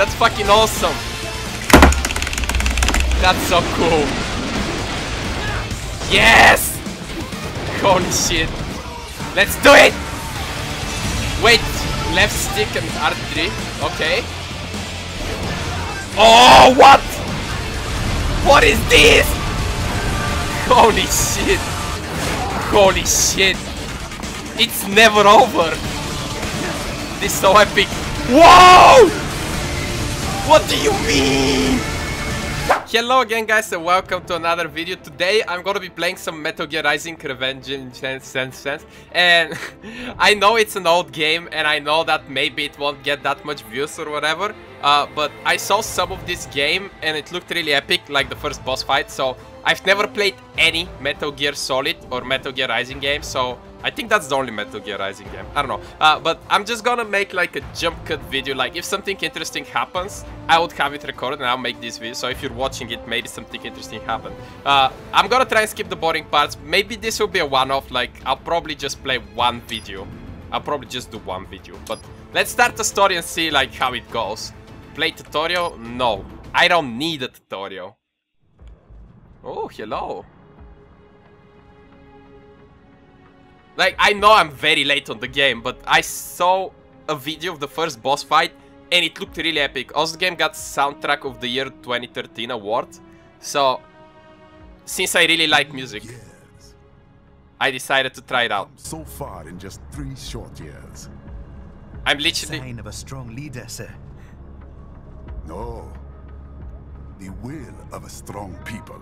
That's fucking awesome. That's so cool. Yes! Holy shit. Let's do it! Wait, left stick and R3. Okay. Oh, what? What is this? Holy shit. Holy shit. It's never over. This is so epic. Whoa! What do you mean? Hello again guys and welcome to another video. Today I'm gonna be playing some Metal Gear Rising Revengeance and I know it's an old game and I know that maybe it won't get that much views or whatever uh, but I saw some of this game and it looked really epic like the first boss fight so I've never played any Metal Gear Solid or Metal Gear Rising game so I think that's the only Metal Gear Rising game. I don't know. Uh, but I'm just gonna make like a jump cut video. Like if something interesting happens, I would have it recorded and I'll make this video. So if you're watching it, maybe something interesting happened. Uh, I'm gonna try and skip the boring parts. Maybe this will be a one-off. Like I'll probably just play one video. I'll probably just do one video. But let's start the story and see like how it goes. Play tutorial? No. I don't need a tutorial. Oh, hello. Like, I know I'm very late on the game, but I saw a video of the first boss fight and it looked really epic. Also, the game got Soundtrack of the Year 2013 award. So, since I really like music, Years. I decided to try it out. So far in just three short years. I'm literally... Sign of a strong leader, sir. No. The will of a strong people.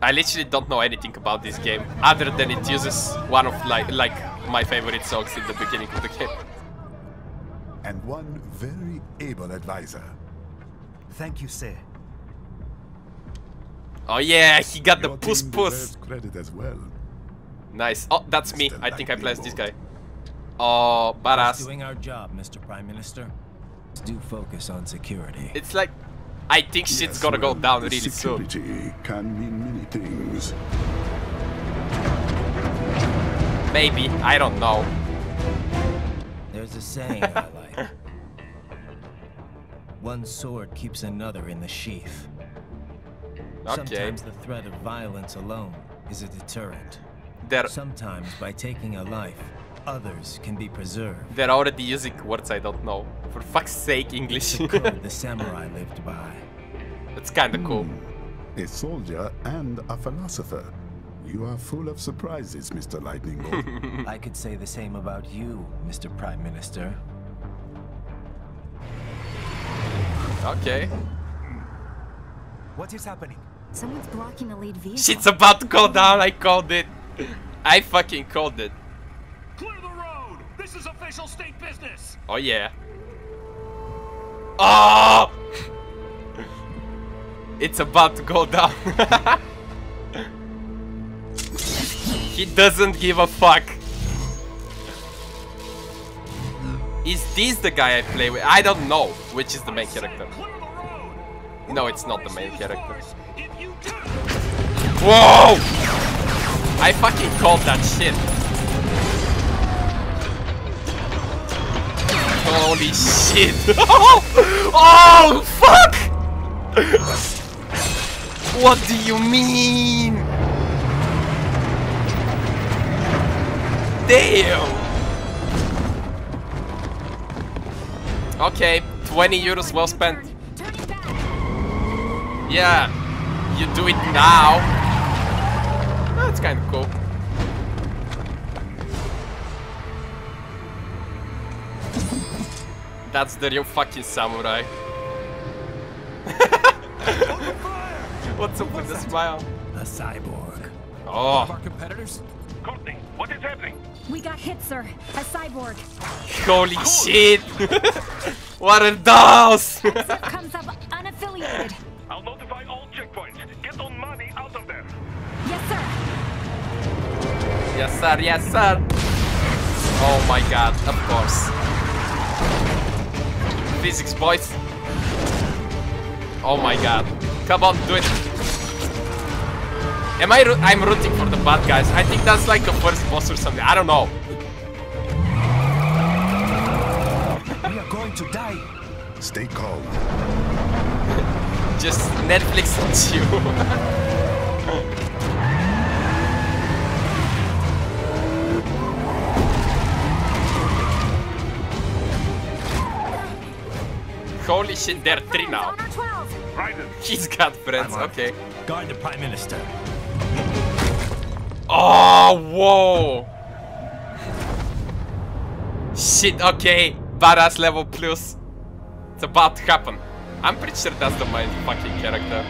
I literally don't know anything about this game, other than it uses one of like like my favorite songs in the beginning of the game. And one very able advisor. Thank you, sir. Oh yeah, he got the puss puss. credit as well. Nice. Oh, that's me. I think I placed this guy. Lightning Oh, Just badass. doing our job, Mr. Prime Minister. Do focus on security. It's like, I think shit's Yes, gonna go down really soon. Can mean many things. Maybe. I don't know. There's a saying I like. One sword keeps another in the sheath. Okay. Sometimes the threat of violence alone is a deterrent. They're Sometimes by taking a life, others can be preserved. they're already using words I don't know. For fuck's sake, English. Code the samurai lived by. That's kinda cool. Hmm. A soldier and a philosopher. You are full of surprises, Mr. Lightning Bolt. I could say the same about you, Mr. Prime Minister. Okay. What is happening? Someone's blocking the lead vehicle. Shit's about to go down. I called it. I fucking called it. Clear the road! This is official state business! Oh yeah. Oh! it's about to go down. he doesn't give a fuck. Is this the guy I play with? I don't know which is the main character. Clear the road! No, it's not the main character. If you do, Whoa! I fucking called that shit. Holy shit. oh, fuck! what do you mean? Damn! Okay, 20 euros well spent. Turn it back. Yeah, you do it now. That's kind of cool. That's the real fucking samurai. What's up with the smile? A cyborg. Oh, Our competitors? Courtney, what is happening? We got hit, sir. A cyborg. holy shit! what are those? Comes up unaffiliated. I'll notify all checkpoints. Get N'Mani out of there. Yes, sir. yes, sir, yes, sir. Oh my god, of course. Physics, boys. Oh my god. Come on, do it. Am I? I'm rooting for the bad guys. I think that's like the first boss or something. I don't know. We are going to die. Stay calm. Just Netflix and chill. Holy shit, they're three now. On our 12. Raiden, He's got friends, okay. Guard the Prime Minister. Oh, whoa! Shit, okay. Badass level plus. It's about to happen. I'm pretty sure that's the main fucking character.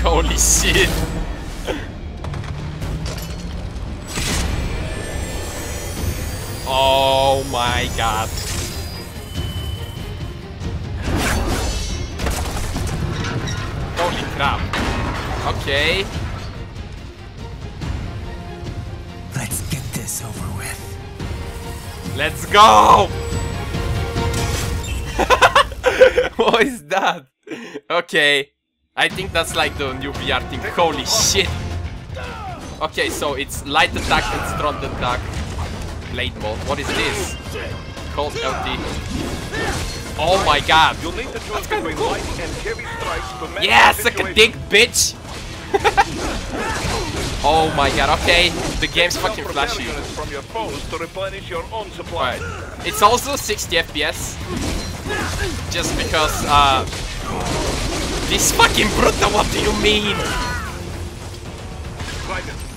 Holy shit. My god. Holy crap. Okay. Let's get this over with. Let's go! what is that? Okay. I think that's like the new VR thing. Holy shit. Okay, so it's light attack and strong attack. Blade mode. What is this? Cold LT. Oh my god. you'll need to choose between light and heavy strikes to manage Yeah, the suck a dick, bitch! oh my god, okay. The game's fucking flashy. from your foes to replenish your own supply. Alright. It's also 60 FPS. Just because, uh... This fucking brutal, what do you mean?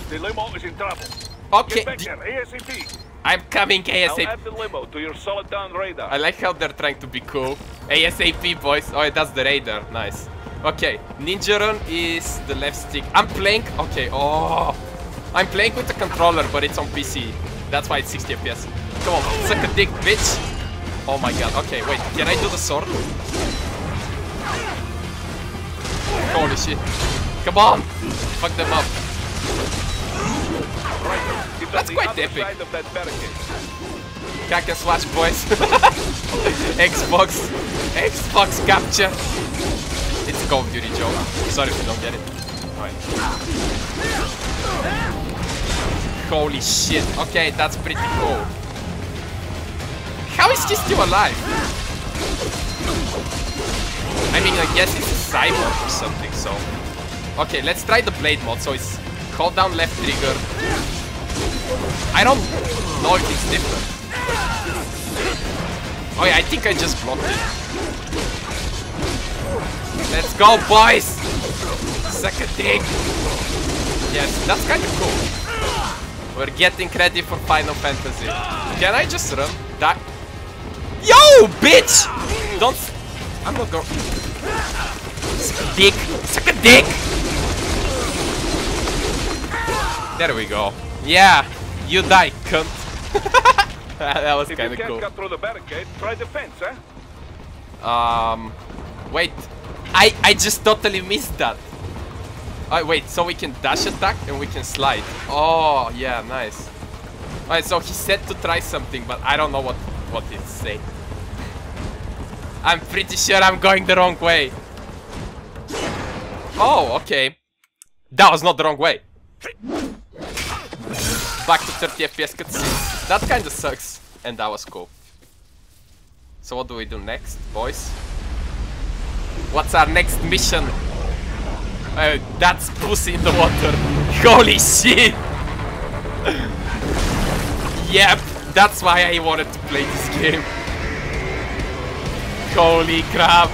The limo is in trouble. Okay, Get back there, ASAP. I'm coming I'll ASAP. add the limo to your Soliton radar. I like how they're trying to be cool. ASAP, boys. Oh, that's the radar. Nice. Okay, Ninja Run is the left stick. I'm playing... Okay, oh... I'm playing with the controller, but it's on PC. That's why it's 60 FPS. Come on, suck a dick, bitch. Oh my god. Okay, wait. Can I do the sword? Holy shit. Come on! Fuck them up. That's quite epic. side of that barricade. Hack and slash, boys. Xbox. Xbox capture. It's a Call of Duty joke. Sorry if you don't get it. Alright. Holy shit. Okay, that's pretty cool. How is he still alive? I mean, I guess it's a cyborg or something, so... Okay, let's try the blade mode. So it's hold down left trigger. I don't know if it's different. Oh yeah, I think I just blocked it. Let's go, boys! A dick! Yes, that's kind of cool. We're getting ready for Final Fantasy. Can I just run? That? Yo, bitch! Don't. I'm not going. Suck a dick! Suck a dick! There we go. Yeah, you die, cunt. that was kind of cool. cut through the barricade, try the fence, eh? Um, wait. I I just totally missed that. Oh, wait, so we can dash attack and we can slide. Oh, yeah, nice. Alright, so he said to try something, but I don't know what what he say. I'm pretty sure I'm going the wrong way. Oh, okay. That was not the wrong way. Back to 30 FPS cutscenes. That kinda sucks. And that was cool. So what do we do next, boys? What's our next mission? Uh, that's pussy in the water. Holy shit! yep, that's why I wanted to play this game. Holy crap!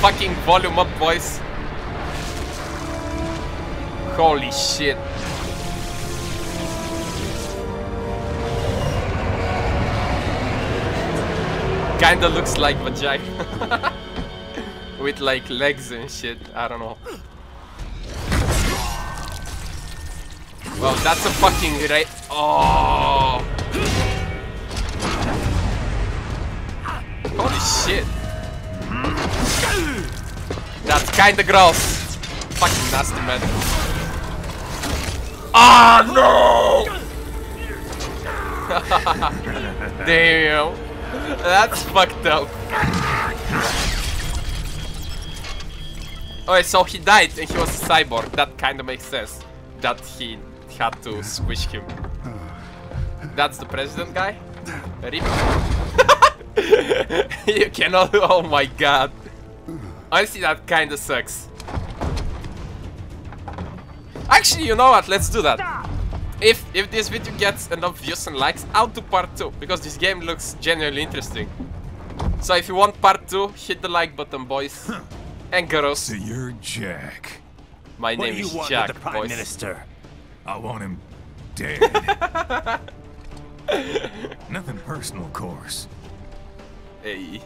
Fucking volume up, boys. Holy shit. Kinda looks like vagina. With like legs and shit. I don't know. Well, that's a fucking right. Oh. Holy shit. That's kinda gross. Fucking nasty, man. Ah, no! Damn. That's fucked up. Okay, so he died and he was a cyborg. That kind of makes sense. That he had to squish him. That's the president guy? Rip. you cannot. Oh my god. Honestly, that kinda sucks. Actually, you know what? Let's do that. If if this video gets enough views and likes, I'll do part 2. Because this game looks genuinely interesting. So if you want part 2, hit the like button, boys. And girls. So you're Jack. My What name do you is want Jack, with the Prime boys. Minister? I want him dead. Nothing personal, of course. Hey.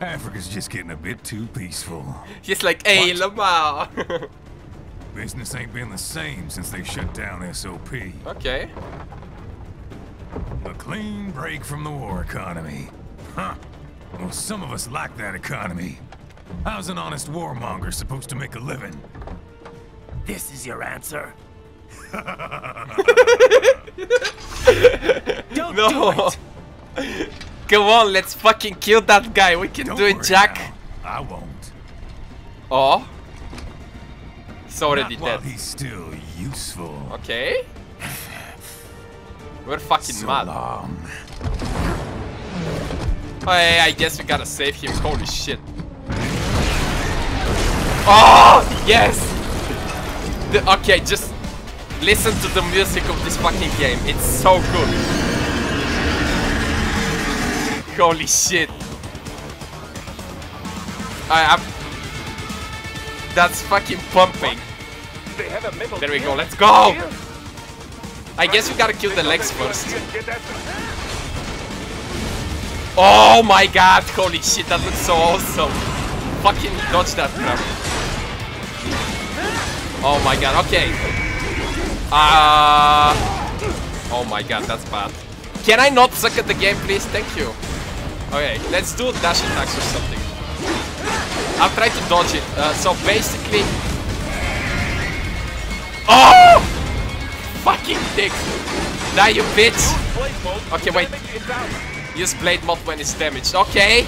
Africa's just getting a bit too peaceful. He's like, hey, What? Lamar. Business ain't been the same since they shut down SOP. okay. A clean break from the war economy. Huh. Well, some of us like that economy. How's an honest warmonger supposed to make a living? This is your answer. Don't do No. it. Come on, let's fucking kill that guy. We can Don't do it, Jack. now. I won't. Oh. He's already Not dead. he's still useful. Okay. We're fucking So mad. long. Yeah, I guess we gotta save him. Holy shit. Oh, yes! The, okay, just listen to the music of this fucking game. It's so good. Holy shit. I, I'm... That's fucking pumping. There we go, let's go! I guess we gotta kill the legs first. Oh my god, holy shit, that looks so awesome. Fucking dodge that crap. Oh my god, okay. Ah. oh my god, that's bad. Can I not suck at the game, please? Thank you. Okay, let's do dash attacks or something. I'll try to dodge it. Uh, so basically... Oh! Fucking dick. Die, you bitch. Okay, wait. Use blade mode when it's damaged. Okay.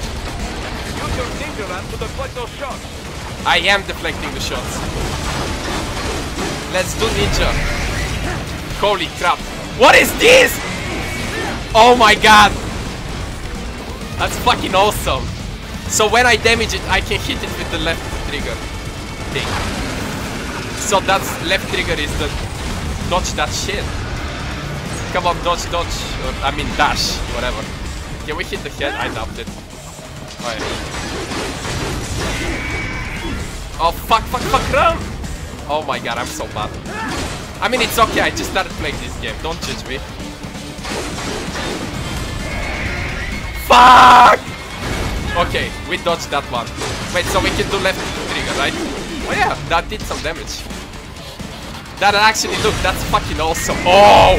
I am deflecting the shots. Let's do ninja. Holy crap. What is this? Oh my god. That's fucking awesome. So when I damage it, I can hit it with the left trigger thing. So that's left trigger is the dodge that shit. Come on, dodge, dodge. Or, I mean dash, whatever. Can we hit the head? I nabbed it. Oh fuck, fuck, fuck, run! Oh my god, I'm so bad. I mean, it's okay, I just started playing this game. Don't judge me. Fuck! Okay, we dodged that one. Wait, so we can do left trigger, right? Oh yeah, that did some damage. That actually, look, that's fucking awesome. Oh!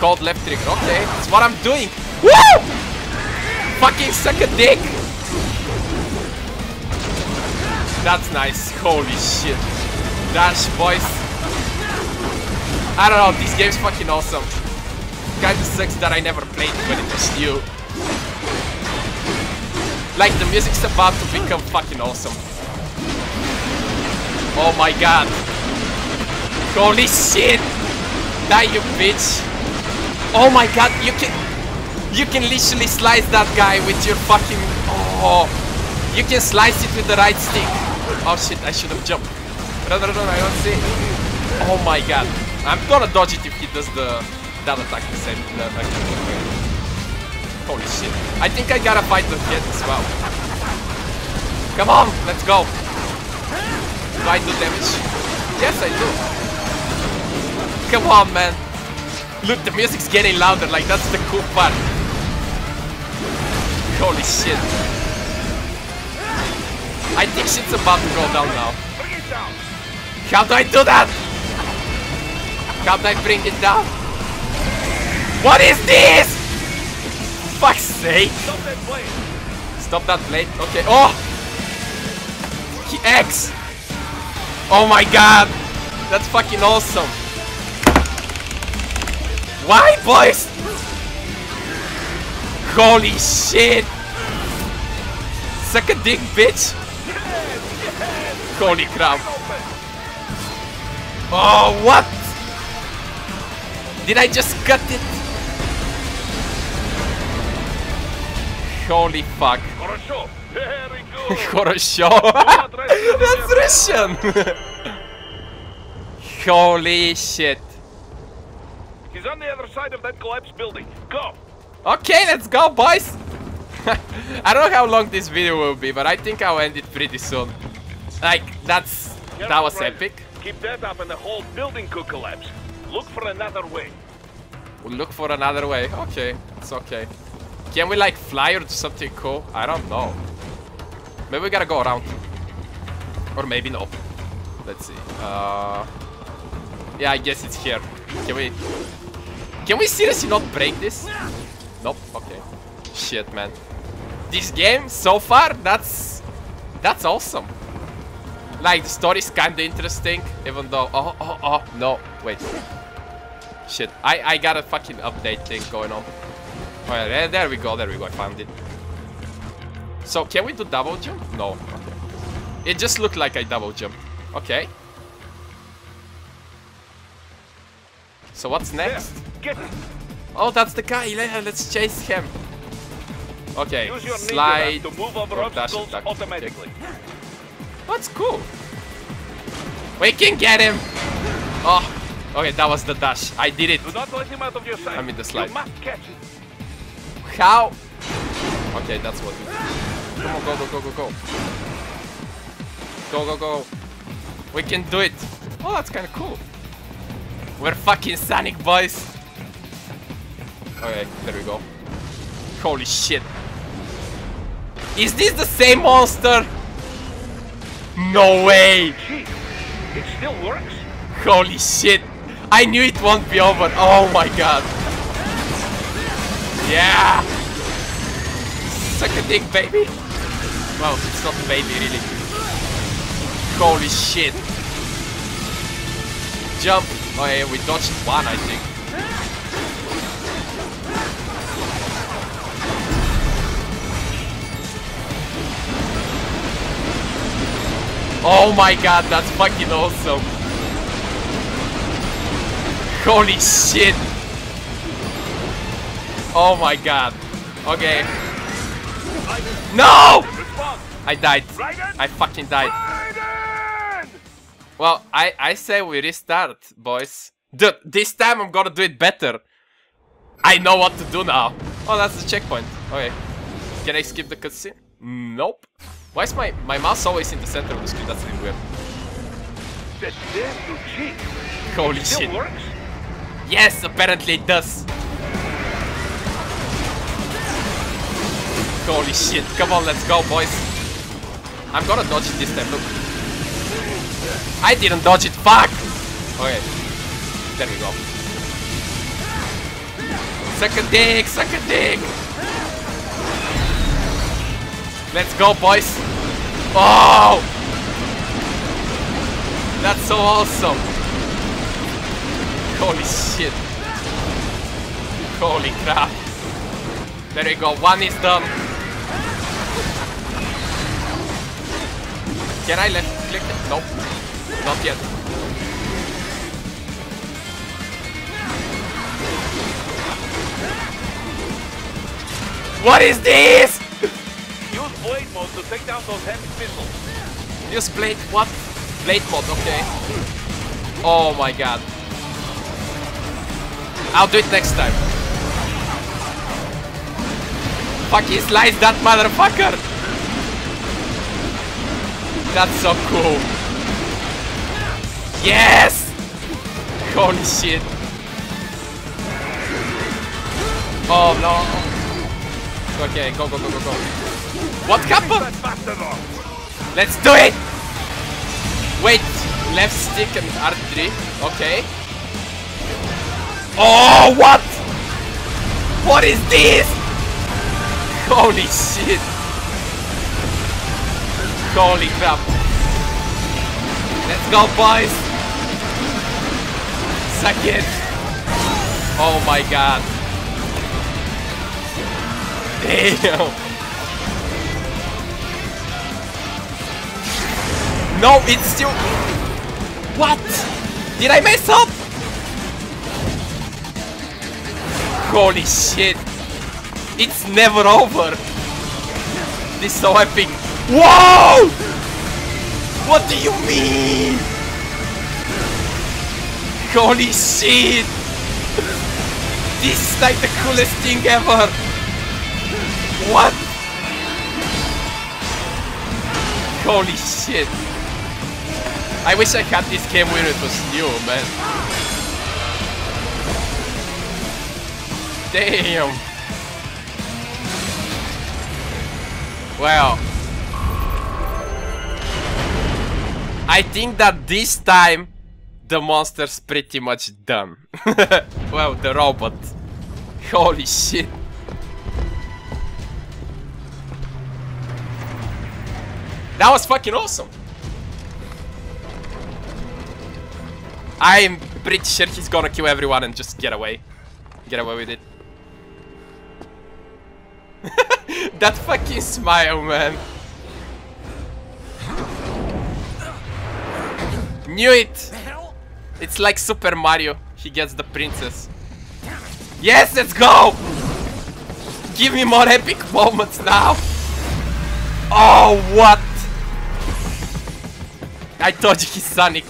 Hold left trigger, okay, that's what I'm doing. Woo! Fucking suck a dick! That's nice, holy shit. Dash, boys. I don't know, this game's fucking awesome. Kinda sucks that I never played when it was new. Like, the music's about to become fucking awesome. Oh my god. Holy shit! Die, you bitch! Oh my god, you can... You can literally slice that guy with your fucking... Oh... You can slice it with the right stick. Oh shit, I should have jumped. Run, run, run, I don't see. Oh my god. I'm gonna dodge it if he does the... That attack the same. The, Holy shit. I think I gotta fight the head as well. Come on, let's go. Do I do damage? Yes, I do. Come on, man. Look, the music's getting louder, like that's the cool part. Holy shit. I think shit's about to go down now. How do I do that? How do I bring it down? What is this? Fuck's sake. Stop that blade. Stop that blade. Okay. Oh! He X! Oh my god! That's fucking awesome. Why, boys? Holy shit! Suck a dick, bitch! Holy crap. Oh, what? Did I just cut it? Holy fuck. Хорошо. Very good. Хорошо. That's Russian. Holy shit. He's on the other side of that collapsed building. Go. Okay, let's go, boys. I don't know how long this video will be, but I think I'll end it pretty soon. Like, that's... That was Careful, epic. Fred. Keep that up and the whole building could collapse. Look for another way. We'll look for another way. Okay, it's okay. Can we like fly or do something cool? I don't know. Maybe we gotta go around. Or maybe no. Let's see. Uh, yeah, I guess it's here. Can we... Can we seriously not break this? Nope, okay. Shit, man. This game, so far, that's... That's awesome. Like, the story's kinda interesting, even though... Oh, oh, oh, no. Wait. Shit, I, I got a fucking update thing going on. There, there we go, there we go, I found it. So, can we do double jump? No, okay. It just looked like I double jump. Okay. So what's next? Oh, that's the guy, Le- let's chase him. Okay, slide. to move over dash attack. automatically. That's cool. We can get him. Oh, okay, that was the dash. I did it. Do not let him out of your sight. I'm in the slide. You must catch it. How? Okay, that's what we do. Come on, go, go, go, go, go. Go, go, go. We can do it. Oh, that's kind of cool. We're fucking Sonic boys. Okay, there we go. Holy shit. Is this the same monster? No way. Gee, it still works. Holy shit. I knew it won't be over. Oh my god. Yeah. Suck a dick, baby. Well, it's not a baby, really. Holy shit. Jump. Oh yeah, we dodged one, I think. Oh my god, that's fucking awesome. Holy shit. Oh my god. Okay. No! I died. I fucking died. Well, I, I say we restart, boys. Dude, this time I'm gonna do it better. I know what to do now. Oh, that's the checkpoint. Okay. Can I skip the cutscene? Nope. Why is my, my mouse always in the center of the screen? That's really weird. That damn new cheat. Holy shit. works. Yes, apparently it does. Holy shit. Come on, let's go, boys. I'm gonna dodge it this time, look. I didn't dodge it, fuck! Okay. There we go. Suck a dick, suck a dick! Let's go, boys! Oh! That's so awesome! Holy shit. Holy crap. There we go, one is done. Can I left click it? Nope. Not yet. What is this? Use blade mode to take down those heavy missiles. Use blade, what? Blade mod, okay. Oh my god. I'll do it next time. Fuck, he sliced that motherfucker! That's so cool. Yes! Holy shit. Oh no. Okay, go, go, go, go, go. What happened? Let's do it! Wait, left stick and R3. Okay. Oh, what? What is this? Holy shit. Holy crap. Let's go, boys. Second. Oh my god. Damn. No, it's still... What? Did I mess up? Holy shit. It's never over. This is so epic. Whoa! What do you mean? Holy shit! This is like the coolest thing ever! What? Holy shit! I wish I had this game when it was new, man. Damn! Well, I think that this time the monster's pretty much done. well, the robot. Holy shit. That was fucking awesome. I'm pretty sure he's gonna kill everyone and just get away. Get away with it. that fucking smile, man. Knew it! It's like Super Mario. He gets the princess. Yes, let's go! Give me more epic moments now! Oh, what? I told you he's Sonic.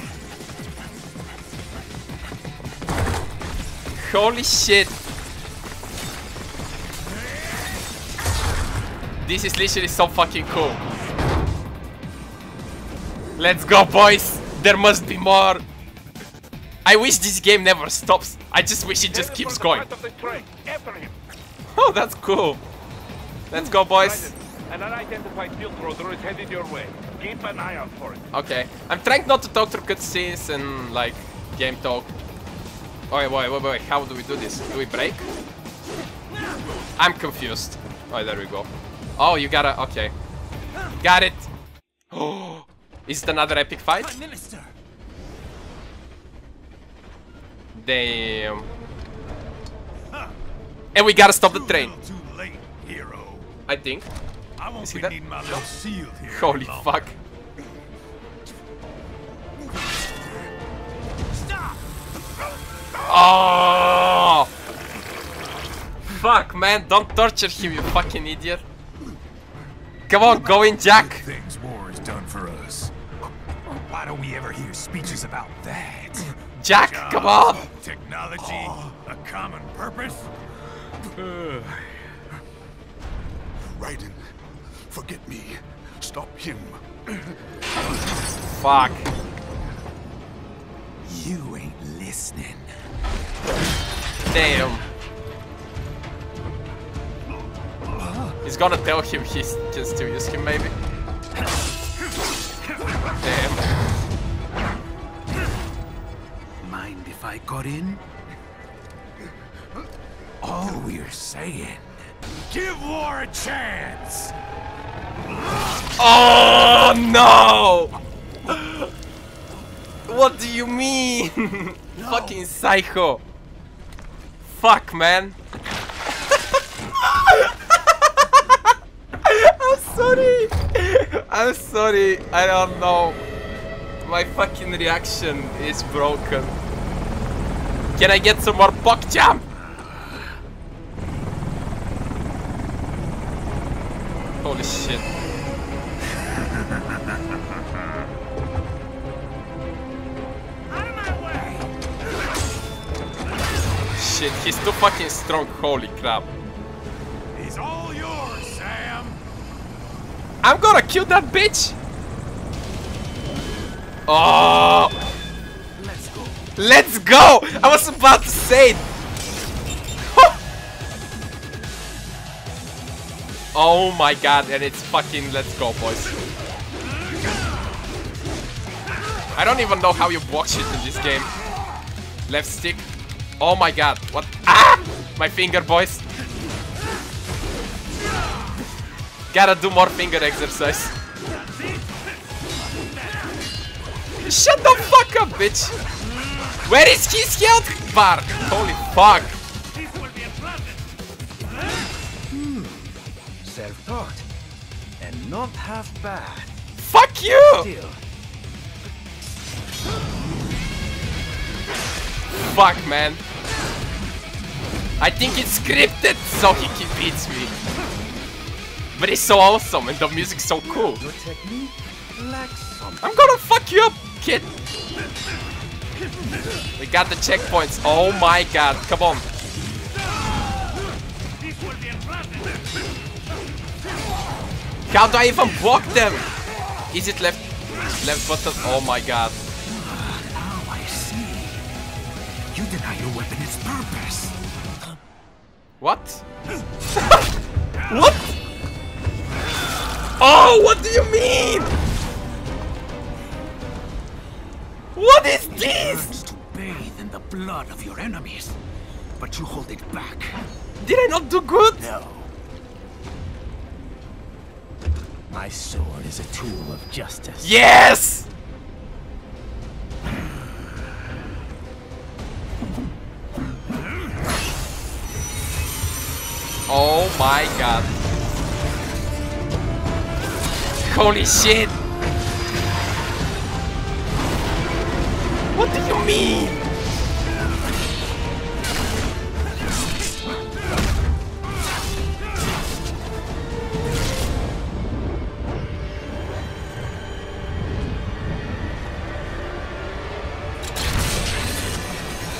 Holy shit. This is literally so fucking cool. Let's go, boys! There must be more. I wish this game never stops. I just wish it just keeps going. Oh, that's cool. Let's go, boys. An unidentified field roader is headed your way. Keep an eye out for it. Okay. I'm trying not to talk through cutscenes and, like, game talk. Oh, wait, wait, wait, wait. How do we do this? Do we break? I'm confused. Oh, there we go. Oh, you gotta... Okay. Got it. Oh, is it another epic fight? Damn. And we gotta stop the train. Late. I think. I won't see that? needing my little shield here. Holy long. fuck. Stop! Oh! Fuck, man, don't torture him, you fucking idiot. Come on, go in, Jack. Things war has done for us. Why don't we ever hear speeches about that? Jack, come on. Technology, a common purpose. Raiden, forget me. Stop him. Fuck. You ain't listening. Damn. He's gonna tell him he can still use him, maybe. Damn. Mind if I got in? All we're saying, give war a chance. Oh no! What do you mean? Fucking psycho. Fuck, man. I'm sorry. I'm sorry. I don't know. My fucking reaction is broken. Can I get some more puck jump? Holy shit. Shit, he's too fucking strong, holy crap. I'm gonna kill that bitch! Oh! Let's go. Let's go! I was about to say it! oh my god, and it's fucking let's go, boys. I don't even know how you block shit in this game. Left stick. Oh my god, what? Ah! My finger, boys. Gotta do more finger exercise. Shut the fuck up, bitch! Where is his health bar? Holy fuck! Hmm. Self-taught. And not half bad. Fuck you! Still, Fuck, man. I think it's scripted so he beats me. But it's so awesome and the music's so cool. Your technique lacks something. I'm gonna fuck you up, kid. We got the checkpoints. Oh my god, come on. This will be impressive. How do I even block them? Is it left left button? Oh my god. Now I see. You deny your weapon its purpose. What? what? Oh, what do you mean? What is this? To bathe in the blood of your enemies, but you hold it back. Did I not do good? No. My sword is a tool of justice. Yes! Oh my god. Holy shit! What do you mean?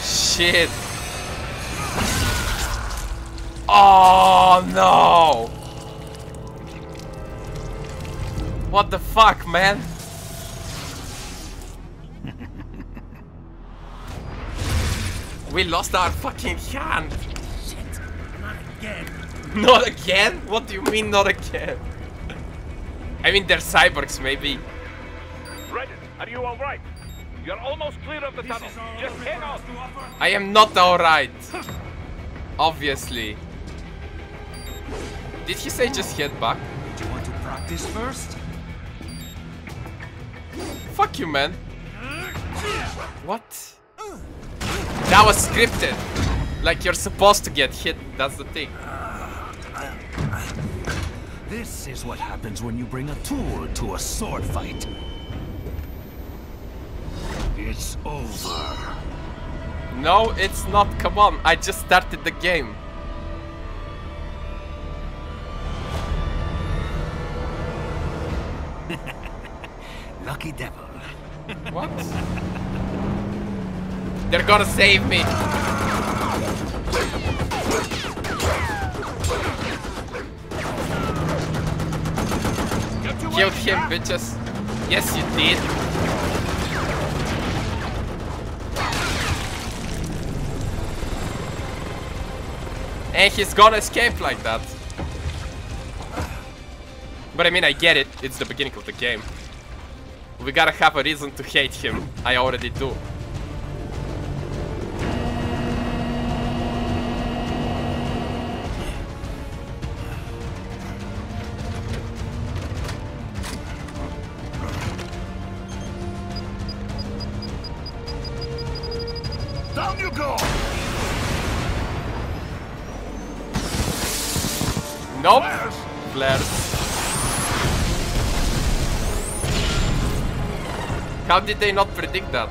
Shit. Oh no! What the fuck, man? we lost our fucking hand. Shit, Not again. Not again? What do you mean not again? I mean, they're cyborgs, maybe. Raiden, are you all right? You're almost clear of the tunnel. Just hang on. I am not alright. Obviously. Did he say just head back? Do you want to practice first? Fuck you, man. What? That was scripted. Like you're supposed to get hit. That's the thing. This is what happens when you bring a tool to a sword fight. It's over. No, it's not. Come on. I just started the game. Lucky devil. What? They're gonna save me. Killed him, bitches. Yes, you did. And he's gonna escape like that. But I mean, I get it. It's the beginning of the game. We gotta have a reason to hate him. I already do. Down you go! Nope. Flares. How did they not predict that?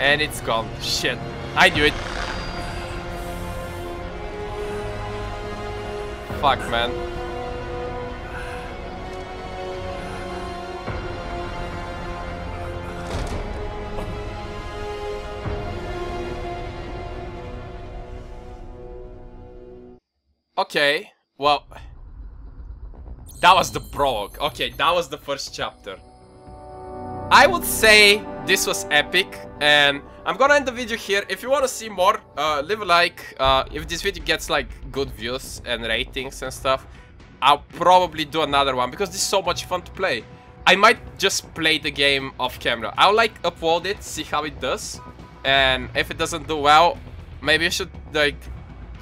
And it's gone. Shit. I knew it. Fuck, man. Okay, well... That was the prologue. Okay, that was the first chapter. I would say this was epic, and I'm gonna end the video here. If you wanna see more, uh, leave a like. Uh, if this video gets like good views and ratings and stuff, I'll probably do another one because this is so much fun to play. I might just play the game off camera. I'll like upload it, see how it does, and if it doesn't do well, maybe I should like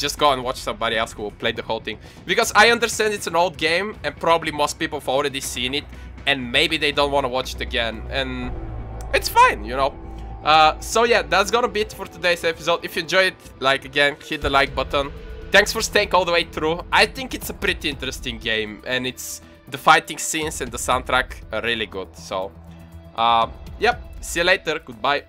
just go and watch somebody else who will play the whole thing. Because I understand it's an old game and probably most people have already seen it and maybe they don't want to watch it again and it's fine, you know. Uh, so yeah, that's gonna be it for today's episode. If you enjoyed, it, like again, hit the like button. Thanks for staying all the way through. I think it's a pretty interesting game and it's the fighting scenes and the soundtrack are really good. So Uh, yep, see you later, goodbye.